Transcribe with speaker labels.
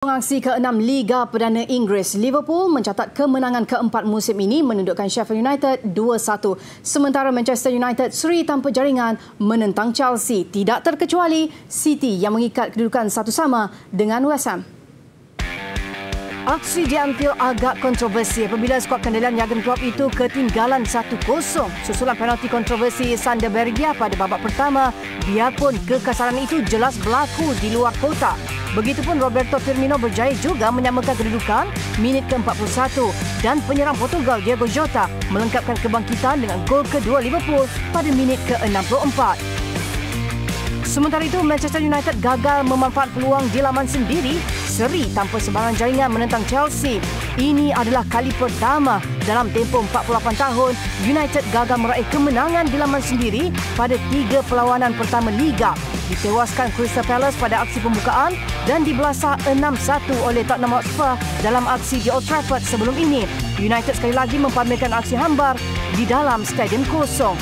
Speaker 1: Aksi ke-6 Liga Perdana Inggeris, Liverpool mencatat kemenangan keempat musim ini menundukkan Sheffield United 2-1. Sementara Manchester United seri tanpa jaringan menentang Chelsea. Tidak terkecuali City yang mengikat kedudukan satu sama dengan West Ham. Aksi di Anfield agak kontroversi apabila skuad kendalian Jurgen Klopp itu ketinggalan 1-0 susulan penalti kontroversi Sander Bergia pada babak pertama biarpun kekasaran itu jelas berlaku di luar kotak. Begitupun Roberto Firmino berjaya juga menyamakan kedudukan minit ke-41 dan penyerang Portugal Diego Jota melengkapkan kebangkitan dengan gol kedua Liverpool pada minit ke-64. Sementara itu, Manchester United gagal memanfaat peluang di laman sendiri seri tanpa sebarang jaringan menentang Chelsea. Ini adalah kali pertama dalam tempoh 48 tahun United gagal meraih kemenangan di laman sendiri pada tiga perlawanan pertama Liga. Ditewaskan Crystal Palace pada aksi pembukaan dan dibelasah 6-1 oleh Tottenham Hotspur dalam aksi di Old Trafford sebelum ini. United sekali lagi mempamerkan aksi hambar di dalam stadium kosong.